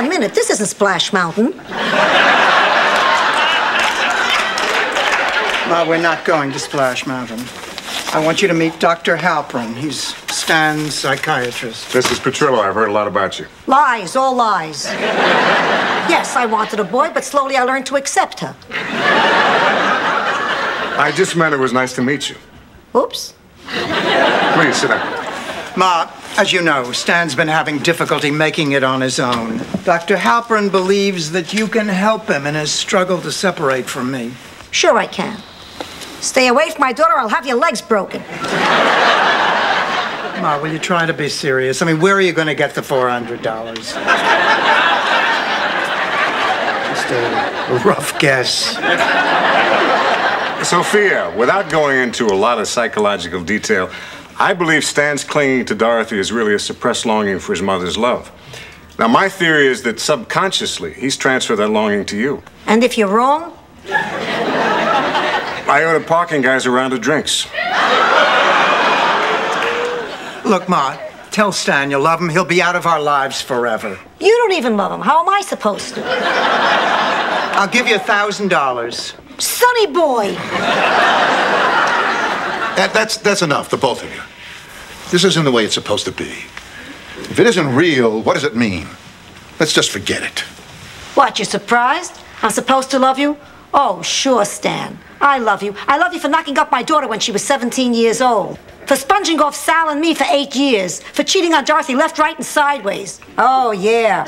minute, this isn't Splash Mountain. Ma, we're not going to Splash Mountain. I want you to meet Dr. Halperin. He's Stan's psychiatrist. Mrs. Petrillo, I've heard a lot about you. Lies, all lies. yes, I wanted a boy, but slowly I learned to accept her. I just meant it was nice to meet you. Oops. Please sit down. Ma, as you know, Stan's been having difficulty making it on his own. Dr. Halperin believes that you can help him in his struggle to separate from me. Sure, I can. Stay away from my daughter, I'll have your legs broken. Ma, will you try to be serious? I mean, where are you going to get the $400? Just a rough guess. Sophia, without going into a lot of psychological detail, I believe Stan's clinging to Dorothy is really a suppressed longing for his mother's love. Now, my theory is that subconsciously, he's transferred that longing to you. And if you're wrong, I ordered parking guys a round of drinks. Look, Ma, tell Stan you love him. He'll be out of our lives forever. you don't even love him. How am I supposed to? I'll give you a $1,000. Sonny boy! That, that's, that's enough, the both of you. This isn't the way it's supposed to be. If it isn't real, what does it mean? Let's just forget it. What, you surprised? I'm supposed to love you? Oh, sure, Stan. I love you. I love you for knocking up my daughter when she was 17 years old. For sponging off Sal and me for eight years. For cheating on Dorothy left, right, and sideways. Oh, yeah.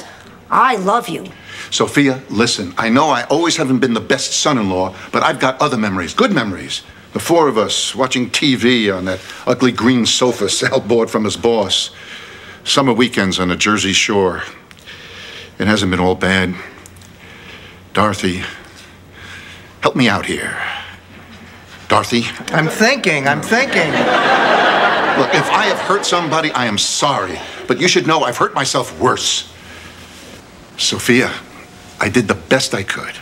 I love you. Sophia, listen. I know I always haven't been the best son in law, but I've got other memories, good memories. The four of us watching TV on that ugly green sofa Sal bought from his boss. Summer weekends on the Jersey shore. It hasn't been all bad. Dorothy, help me out here. Dorothy, I'm thinking, I'm thinking. look, if I have hurt somebody, I am sorry. But you should know I've hurt myself worse. Sophia, I did the best I could.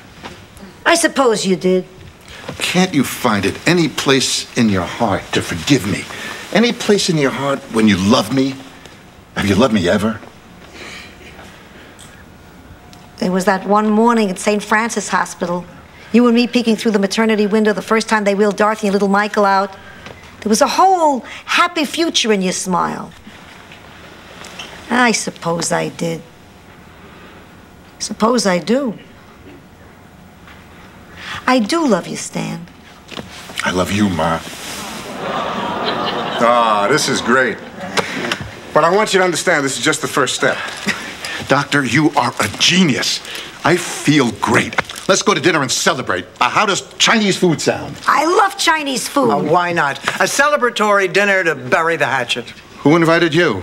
I suppose you did. Can't you find it any place in your heart to forgive me? Any place in your heart when you love me? Have you loved me ever? There was that one morning at St. Francis Hospital. You and me peeking through the maternity window the first time they wheeled Dorothy and little Michael out. There was a whole happy future in your smile. I suppose I did. Suppose I do. I do love you, Stan. I love you, Ma. Ah, this is great. But I want you to understand this is just the first step. Doctor, you are a genius. I feel great. Let's go to dinner and celebrate. Uh, how does Chinese food sound? I love Chinese food. Uh, why not? A celebratory dinner to bury the hatchet. Who invited you?